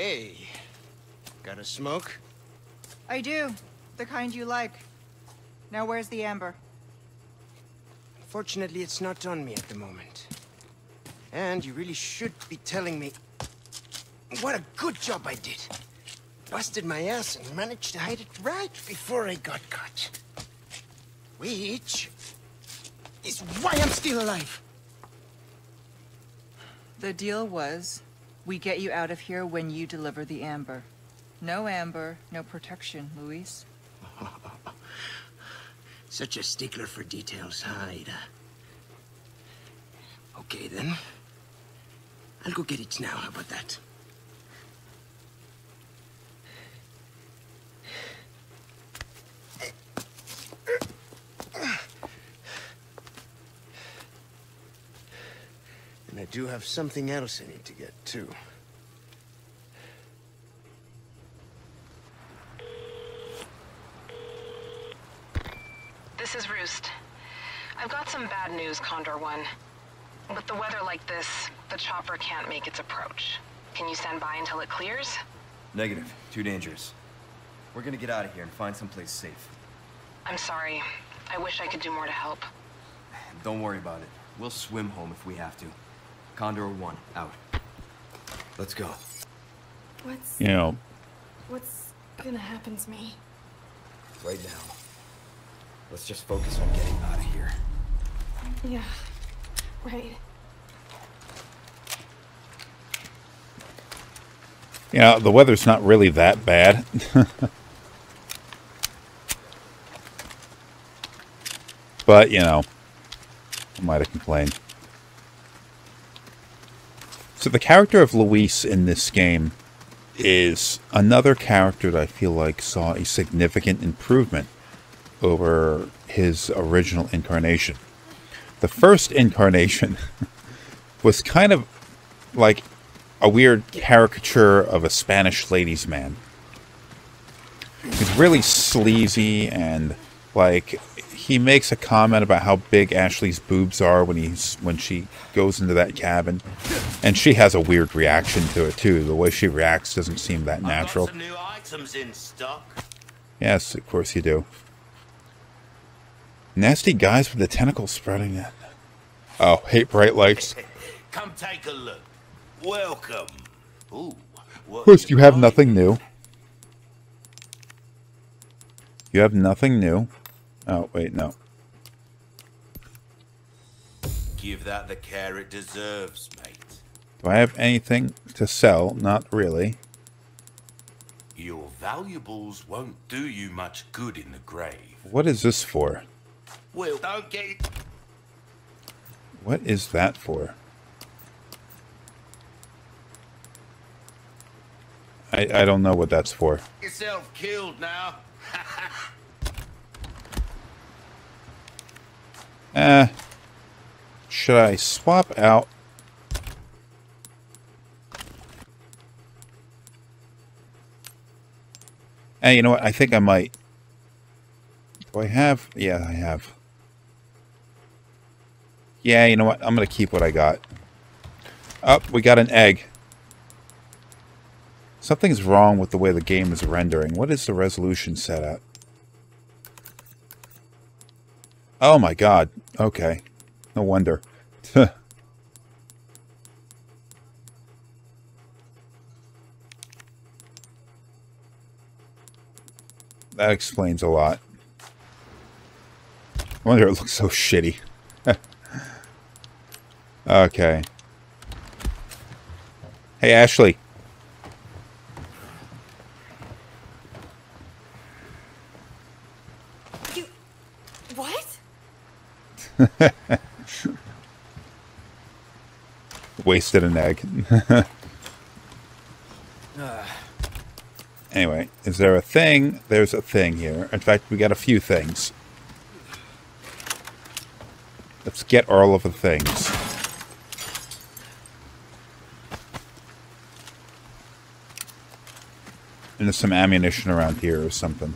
Hey, got a smoke? I do. The kind you like. Now where's the amber? Fortunately, it's not on me at the moment. And you really should be telling me what a good job I did. Busted my ass and managed to hide it right before I got caught. Which is why I'm still alive. The deal was, we get you out of here when you deliver the amber. No amber, no protection, Luis. Such a stickler for details, huh? Okay, then. I'll go get it now. How about that? Do have something else I need to get, too. This is Roost. I've got some bad news, Condor One. With the weather like this, the chopper can't make its approach. Can you stand by until it clears? Negative. Too dangerous. We're gonna get out of here and find someplace safe. I'm sorry. I wish I could do more to help. Don't worry about it. We'll swim home if we have to. Condor 1, out. Let's go. What's You know, what's gonna happen to me? Right now. Let's just focus on getting out of here. Yeah, right. you know, the weather's not really that bad. but, you know, I might have complained. So the character of Luis in this game is another character that I feel like saw a significant improvement over his original incarnation. The first incarnation was kind of like a weird caricature of a Spanish ladies' man. He's really sleazy and like he makes a comment about how big Ashley's boobs are when he's when she goes into that cabin, and she has a weird reaction to it too. The way she reacts doesn't seem that natural. I've got some new items in stock. Yes, of course you do. Nasty guys with the tentacles spreading it. Oh, hate bright lights. Come take a look. Welcome. Ooh. What First, you have nothing new. You have nothing new. Oh, wait, no. Give that the care it deserves, mate. Do I have anything to sell? Not really. Your valuables won't do you much good in the grave. What is this for? Well, don't get What is that for? I, I don't know what that's for. yourself killed now. Uh, should I swap out? Hey, you know what? I think I might. Do I have? Yeah, I have. Yeah, you know what? I'm going to keep what I got. Up, oh, we got an egg. Something's wrong with the way the game is rendering. What is the resolution set at? Oh my god. Okay. No wonder. that explains a lot. I wonder it looks so shitty. okay. Hey, Ashley. You what? Wasted an egg. anyway, is there a thing? There's a thing here. In fact, we got a few things. Let's get all of the things. And there's some ammunition around here or something.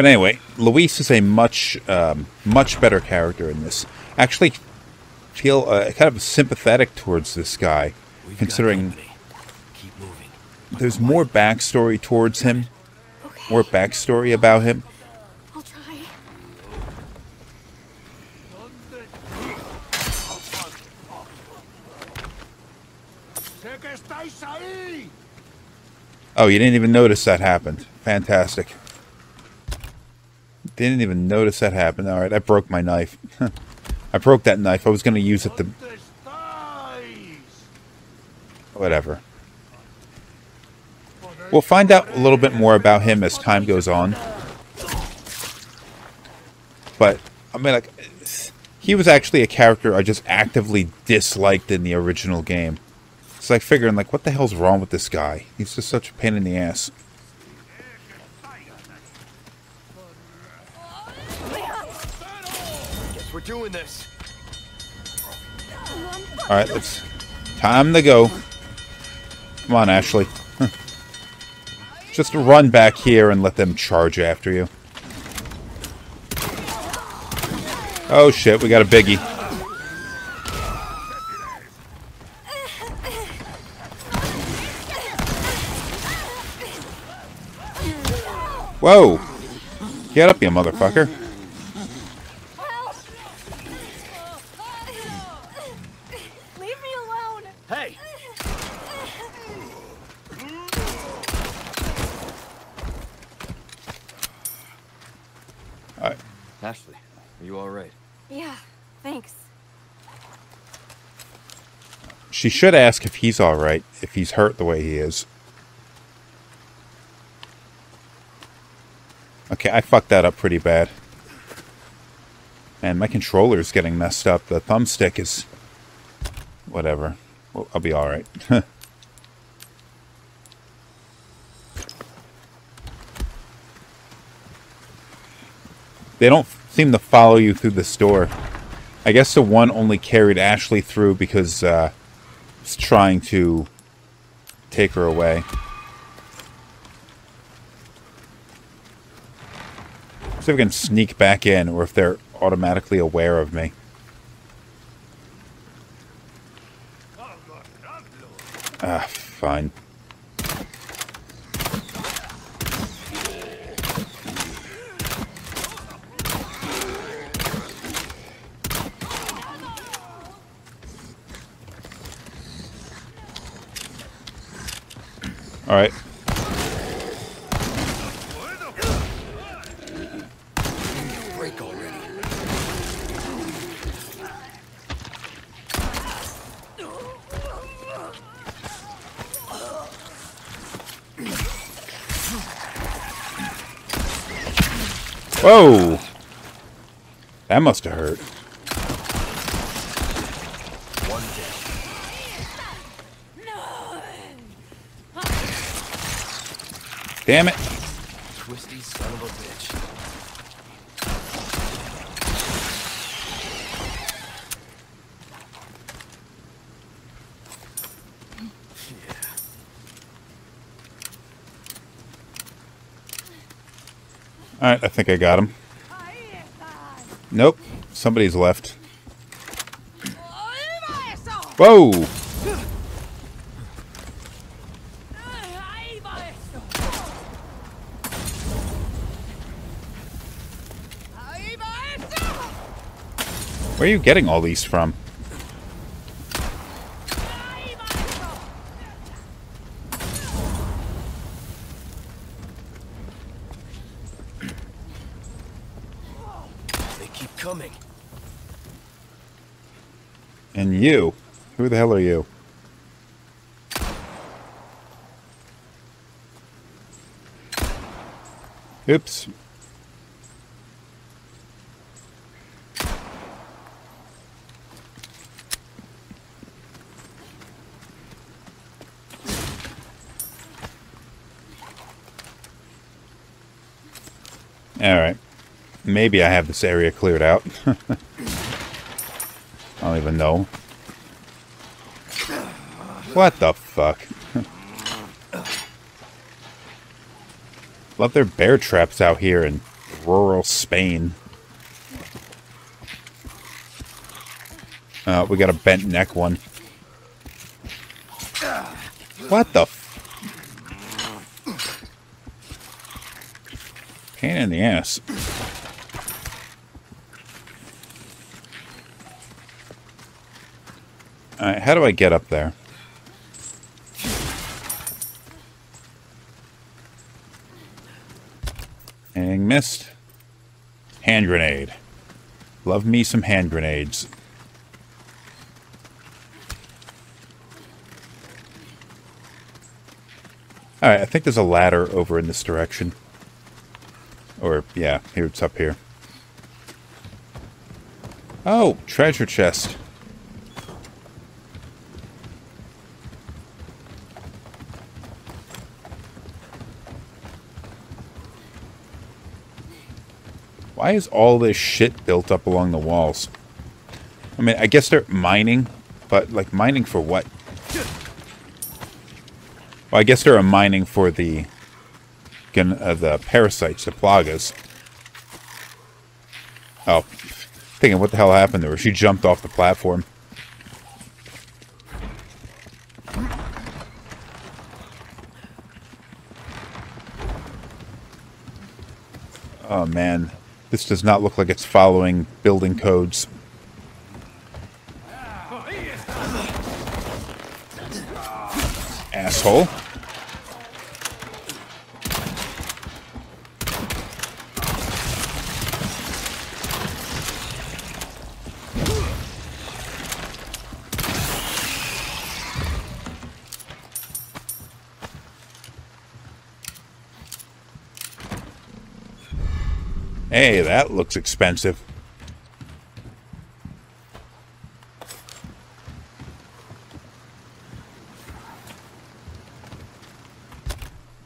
But anyway, Luis is a much, um, much better character in this. Actually, feel uh, kind of sympathetic towards this guy, We've considering. Keep moving. there's more backstory towards him, Okay. more backstory about him. I'll try. Oh, you didn't even notice that happened. Fantastic. Didn't even notice that happened. All right, I broke my knife. I broke that knife. I was going to use it to. Whatever. We'll find out a little bit more about him as time goes on. But, I mean, like, he was actually a character I just actively disliked in the original game. It's like figuring, like, what the hell's wrong with this guy? He's just such a pain in the ass. Guess we're doing this. All right, let's. Time to go. Come on, Ashley. Just run back here and let them charge after you. Oh shit, we got a biggie. Whoa! Get up, you motherfucker. Leave me alone. Hey! Alright. Ashley, are you alright? Yeah, thanks. Should ask if he's alright, if he's hurt the way he is. Okay, I fucked that up pretty bad. And my controller's getting messed up. The thumbstick is... Whatever. Well, I'll be alright. they don't seem to follow you through the store. I guess the one only carried Ashley through because uh, it's trying to take her away. See if we can sneak back in, or if they're automatically aware of me. Ah, fine. All right. Whoa! That must have hurt. One down. Damn it. Twisty son of a bitch. Alright, I think I got him. Nope. Somebody's left. Whoa! Where are you getting all these from? They keep coming. And you? Who the hell are you? Oops. Alright. Maybe I have this area cleared out. I don't even know. What the fuck? Love their bear traps out here in rural Spain. Uh, we got a bent neck one. What the? Pain in the ass. Alright, how do I get up there? Anything missed? Hand grenade. Love me some hand grenades. Alright, I think there's a ladder over in this direction. Or, yeah, here it's up here. Oh, treasure chest. Why is all this shit built up along the walls? I mean, I guess they're mining, but like mining for what? Well, I guess they're mining for the uh, the parasites, the plagas. Oh, thinking what the hell happened to her? She jumped off the platform. Oh man, this does not look like it's following building codes. Asshole. That looks expensive.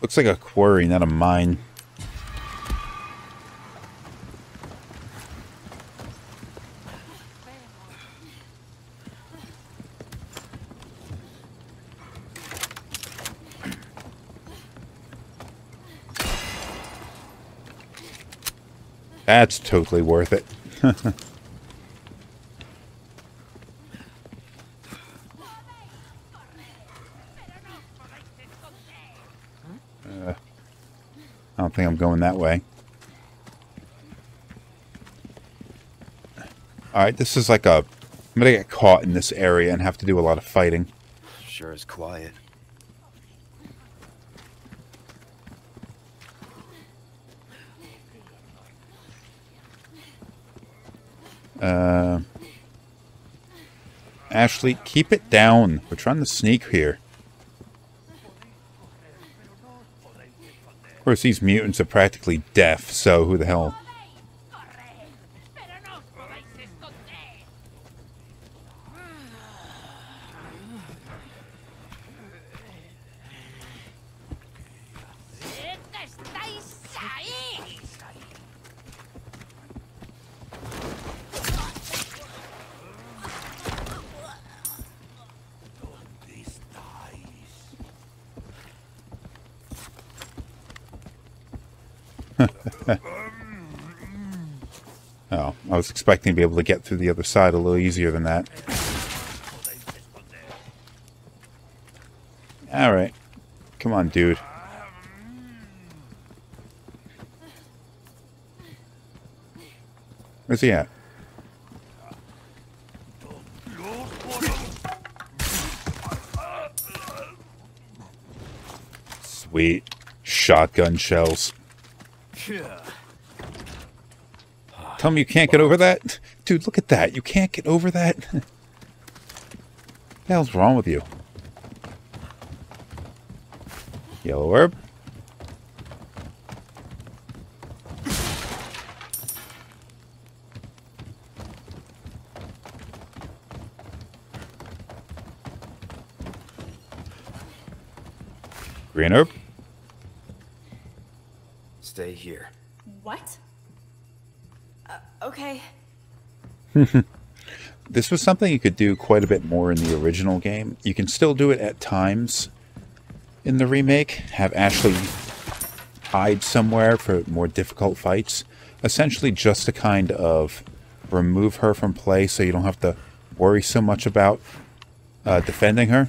Looks like a quarry, not a mine. That's totally worth it. uh, I don't think I'm going that way. Alright, this is like a... I'm gonna get caught in this area and have to do a lot of fighting. Sure is quiet. Uh, Ashley, keep it down. We're trying to sneak here. Of course, these mutants are practically deaf, so who the hell... oh, I was expecting to be able to get through the other side a little easier than that. Alright. Come on, dude. Where's he at? Sweet. Shotgun shells. Tell me you can't get over that? Dude, look at that. You can't get over that? what the hell's wrong with you? Yellow herb? Green herb? Stay here. What? Uh, okay. This was something you could do quite a bit more in the original game. You can still do it at times in the remake. Have Ashley hide somewhere for more difficult fights. Essentially just to kind of remove her from play so you don't have to worry so much about uh, defending her.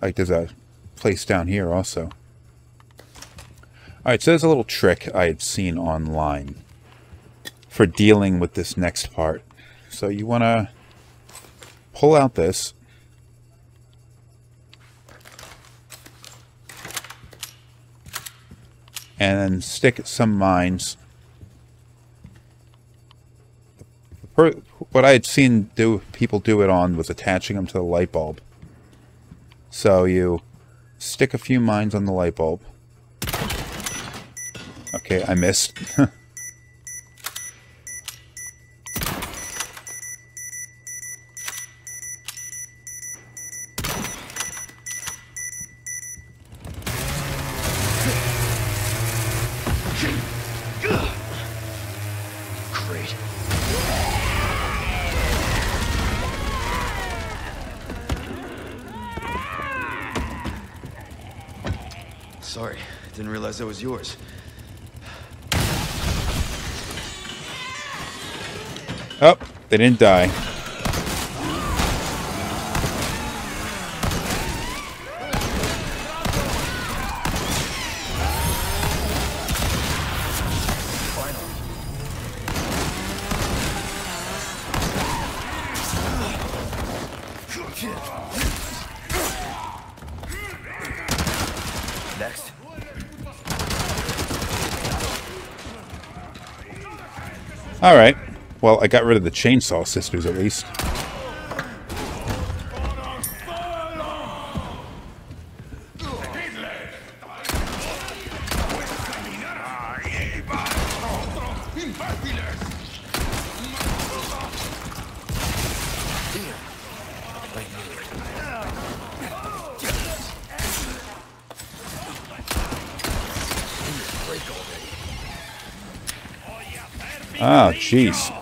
Like there's a place down here also. Alright, so there's a little trick I had seen online for dealing with this next part. So you want to pull out this. And stick some mines. What I had seen do people do it on was attaching them to the light bulb. So you stick a few mines on the light bulb. Okay, I missed. yours. Oh, they didn't die. Well, I got rid of the chainsaw sisters at least. Oh, jeez.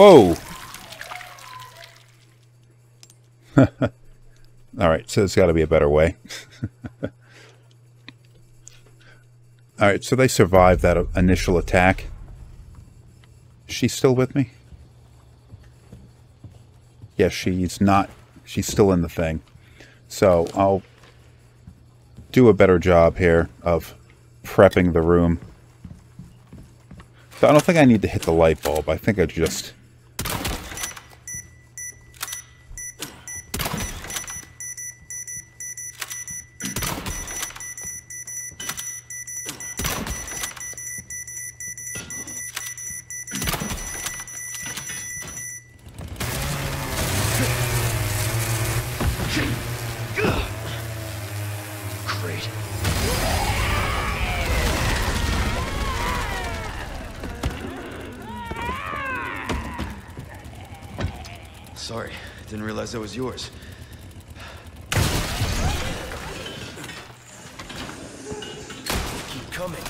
Whoa. All right, so there's got to be a better way. All right, so they survived that initial attack. She's still with me? Yes, she's not. She's still in the thing. So I'll do a better job here of prepping the room. So I don't think I need to hit the light bulb. I think I just... realize that was yours. Keep coming.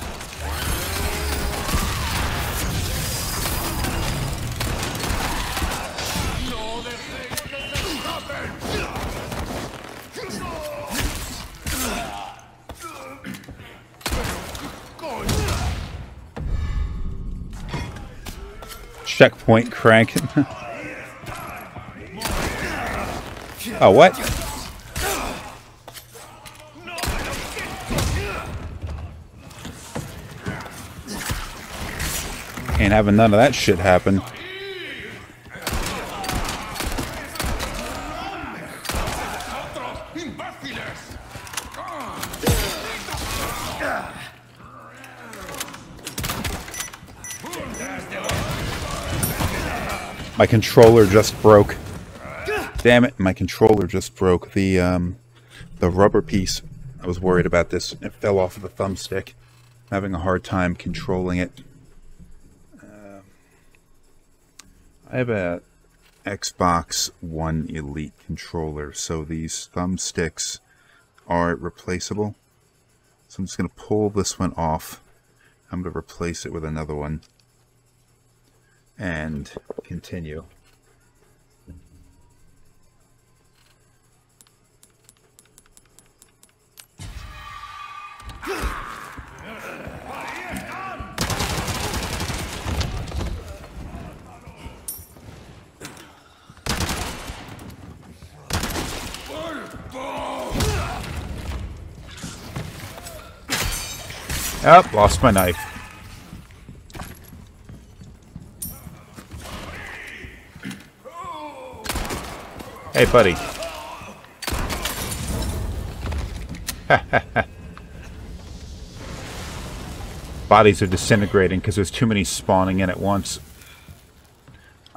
checkpoint cranking. oh, what? Ain't having none of that shit happen. My controller just broke. Damn it, my controller just broke. The um, the rubber piece. I was worried about this. It fell off of the thumbstick. I'm having a hard time controlling it. Uh, I have a Xbox One Elite controller, so these thumbsticks are replaceable. So I'm just going to pull this one off. I'm going to replace it with another one and continue. Oh, lost my knife. Hey, buddy. Bodies are disintegrating because there's too many spawning in at once.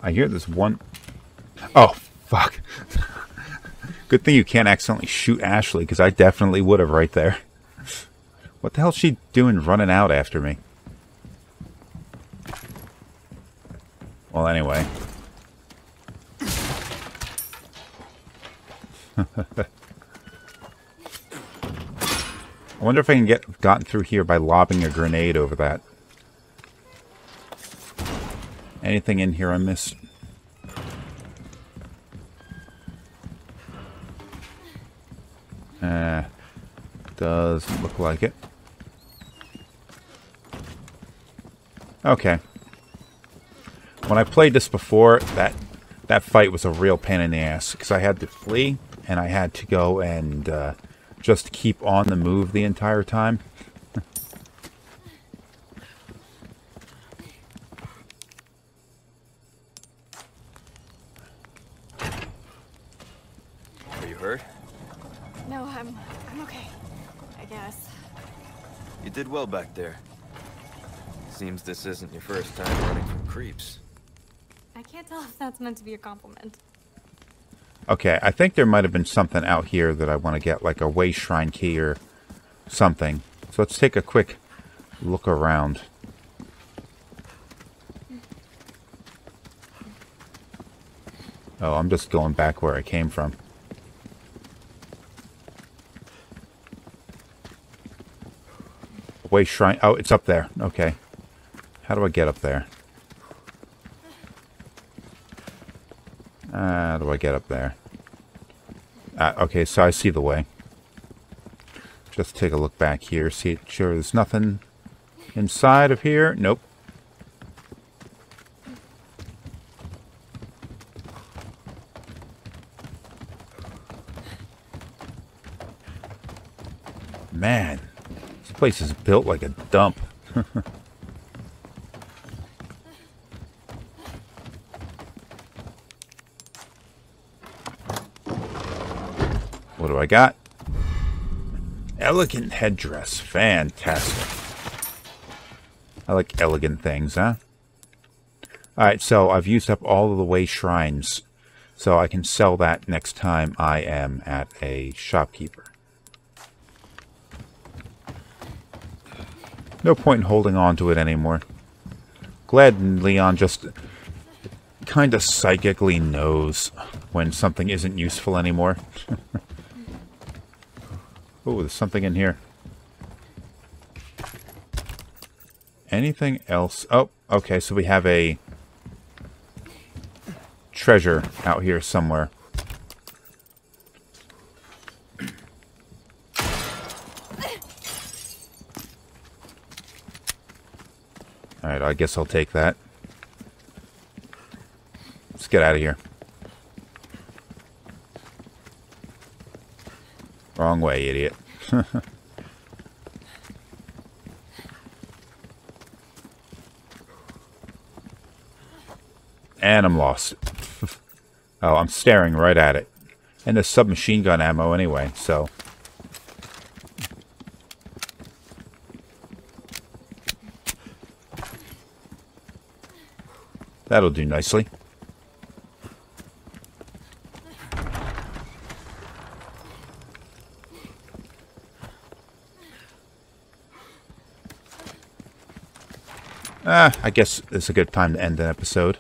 I hear there's one... Oh, fuck. Good thing you can't accidentally shoot Ashley, because I definitely would have right there. What the hell's she doing running out after me? Well, anyway. I wonder if I can get gotten through here by lobbing a grenade over that. Anything in here I missed? Uh, doesn't look like it. Okay. When I played this before, that that fight was a real pain in the ass because I had to flee and I had to go and uh, just keep on the move the entire time. Are you hurt? No, I'm I'm okay. I guess. You did well back there. Seems this isn't your first time running from creeps. I can't tell if that's meant to be a compliment. Okay, I think there might have been something out here that I want to get, like a way shrine key or something. So let's take a quick look around. Oh, I'm just going back where I came from. Way shrine. Oh, it's up there. Okay. How do I get up there? How do I get up there? Uh, okay, so I see the way. Just take a look back here. See, sure, there's nothing inside of here. Nope. Man, this place is built like a dump. I got? Elegant headdress. Fantastic. I like elegant things, huh? Alright, so I've used up all of the way shrines. So I can sell that next time I am at a shopkeeper. No point in holding on to it anymore. Glad Leon just kind of psychically knows when something isn't useful anymore. oh, there's something in here. Anything else? Oh, okay, so we have a treasure out here somewhere. Alright, I guess I'll take that. Let's get out of here. Wrong way, idiot. and I'm lost. oh, I'm staring right at it. And there's submachine gun ammo anyway, so... That'll do nicely. I guess it's a good time to end an episode.